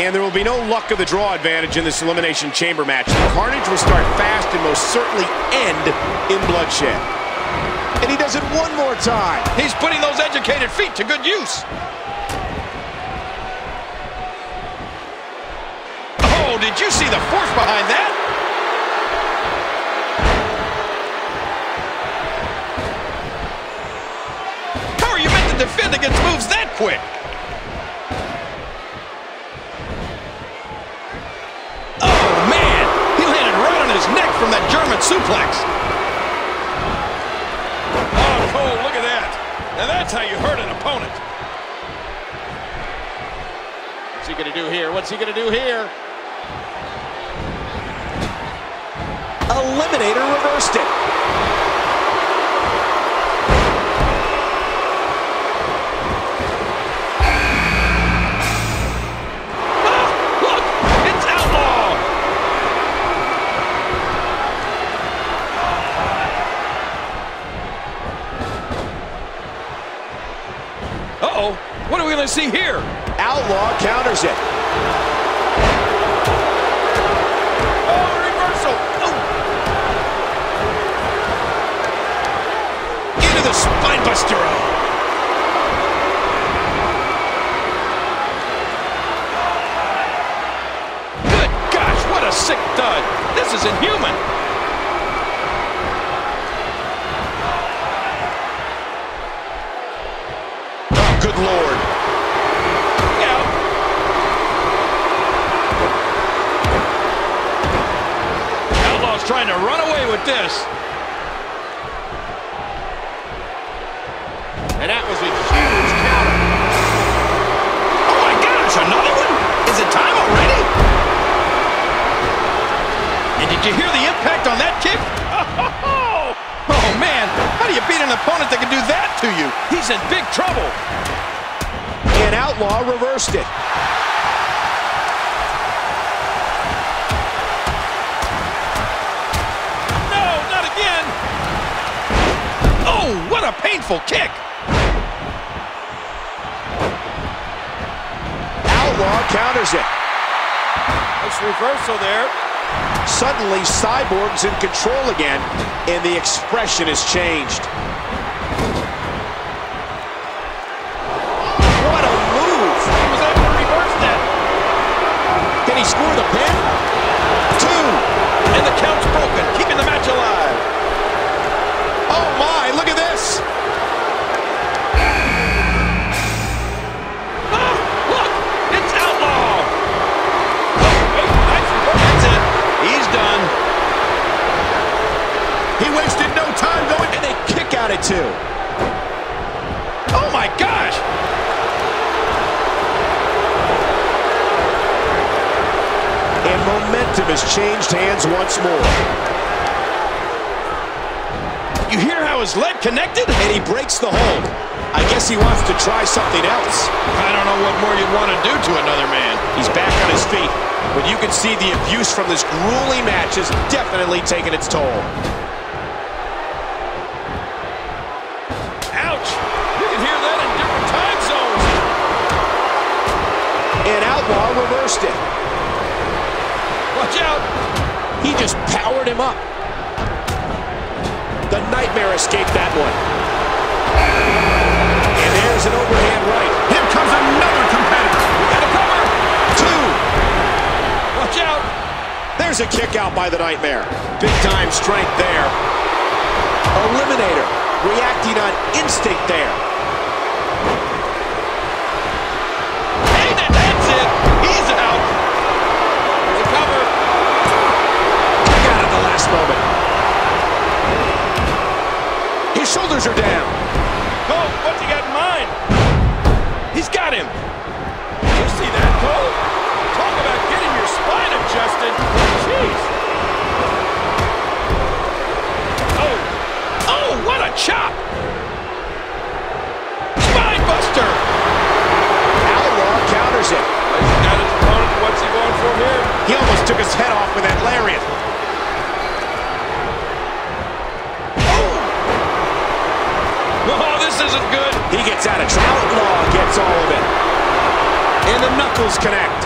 And there will be no luck of the draw advantage in this Elimination Chamber match. The carnage will start fast and most certainly end in bloodshed. And he does it one more time. He's putting those educated feet to good use. Oh, did you see the force behind that? How are you meant to defend against moves that quick? Suplex. Oh, Cole, look at that. Now that's how you hurt an opponent. What's he going to do here? What's he going to do here? Eliminator reversed it. See here? Outlaw counters it. An opponent that can do that to you? He's in big trouble. And Outlaw reversed it. No, not again. Oh, what a painful kick. Outlaw counters it. Nice reversal there. Suddenly, Cyborg's in control again, and the expression has changed. He score the pin? Two. And the count's broken, keeping the match alive. Oh my, look at this! Ah, look, it's Outlaw. Oh, wait, nice. That's it. He's done. He wasted no time going, and they kick out at two. Oh my gosh. And momentum has changed hands once more. You hear how his leg connected? And he breaks the hold. I guess he wants to try something else. I don't know what more you'd want to do to another man. He's back on his feet, but you can see the abuse from this grueling match has definitely taken its toll. Ouch! You can hear that in different time zones. And Outlaw reversed it. Watch out! He just powered him up. The Nightmare escaped that one. And there's an overhand right. Here comes another competitor. We got to cover. Two. Watch out! There's a kick out by the Nightmare. Big time strength there. Eliminator reacting on instinct there. Shoulders are down. Cole, what's he got in mind? He's got him. Did you see that, Cole? Talk about getting your spine adjusted. Jeez. Oh. Oh, what a chop. Spine buster. Outlaw counters it. He's got his opponent. What's he going for here? He almost took his head off with that lariat. isn't good. He gets out of trouble. Outlaw gets all of it. And the knuckles connect.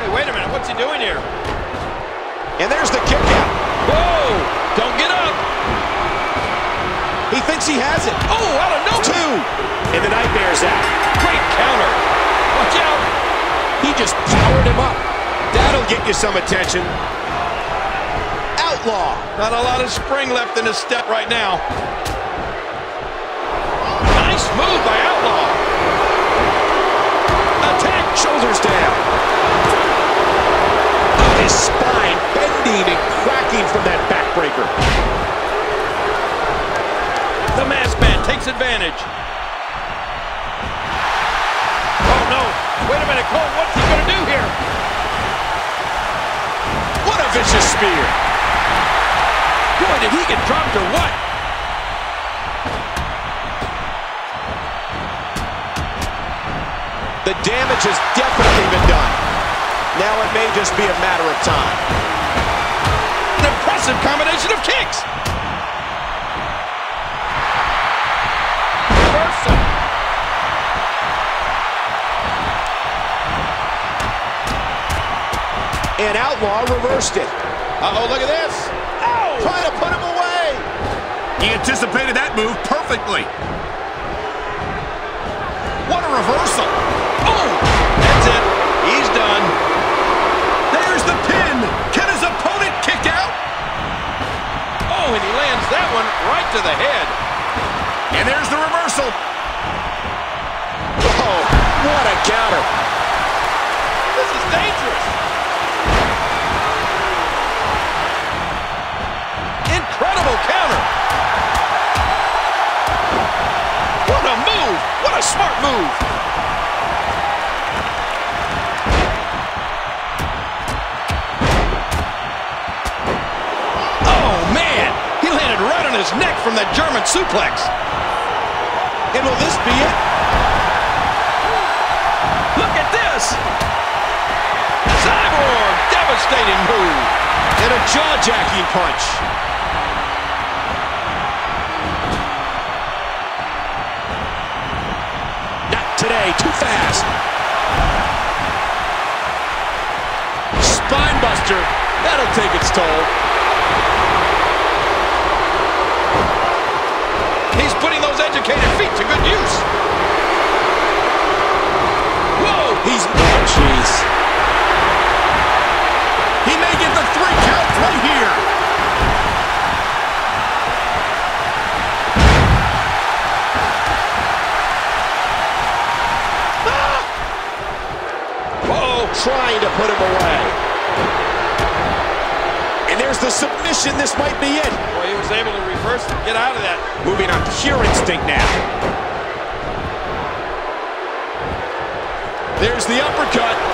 Hey, wait a minute. What's he doing here? And there's the kick out. Whoa! Don't get up. He thinks he has it. Oh, out of no two. And the nightmare's out. Great counter. Watch out. He just powered him up. That'll get you some attention. Outlaw. Not a lot of spring left in his step right now. Nice move by Outlaw. Attack. Shoulders down. His spine bending and cracking from that backbreaker. The masked man takes advantage. Oh, no. Wait a minute, Cole. What's he going to do here? What a vicious spear. Did he get dropped or what? The damage has definitely been done. Now it may just be a matter of time. An impressive combination of kicks. Reversal. And Outlaw reversed it. Uh-oh, look at this. Trying to put him away. He anticipated that move perfectly. What a reversal. Oh! That's it. He's done. There's the pin. Can his opponent kick out? Oh, and he lands that one right to the head. And there's the reversal. Oh, what a counter. This is dangerous. Smart move. Oh, man. He landed right on his neck from that German suplex. And will this be it? Look at this. Cyborg. Devastating move. And a jaw-jacking punch. Today, too fast. Spinebuster, that'll take its toll. He's putting those educated feet to good use. Trying to put him away. And there's the submission, this might be it. Boy, he was able to reverse and get out of that. Moving on pure instinct now. There's the uppercut.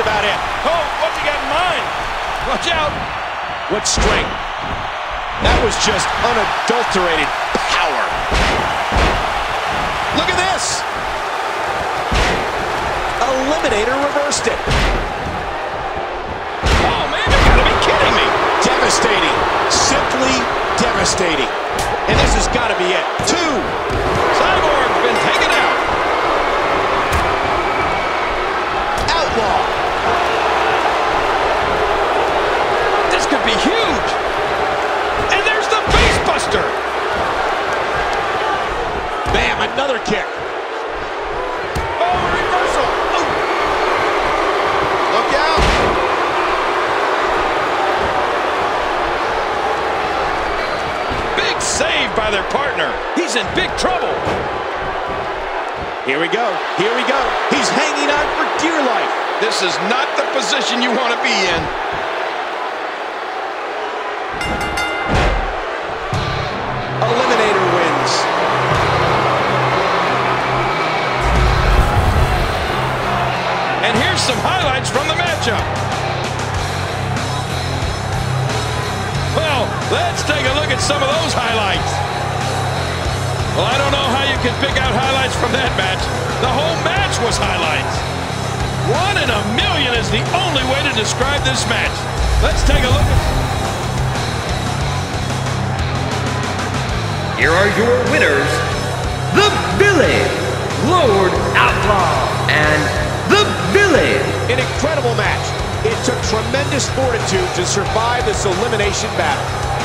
About it. Oh, what's he got in mind? Watch out. What strength. That was just unadulterated power. Look at this. Eliminator reversed it. Oh, man, you gotta be kidding me. Devastating. Simply devastating. And this has got to be it. Two. Cyborg's been taken out. Outlaw. This could be huge. And there's the face buster. Bam, another kick. Oh, reversal. Oh, Look out. big save by their partner. He's in big trouble. Here we go. Here we go. He's hanging on for dear life. This is not the position you want to be in. Some highlights from the matchup. Well, let's take a look at some of those highlights. Well, I don't know how you can pick out highlights from that match. The whole match was highlights. One in a million is the only way to describe this match. Let's take a look at Here are your winners, The Village, Lord Outlaw, and The Village. An incredible match. It took tremendous fortitude to survive this elimination battle.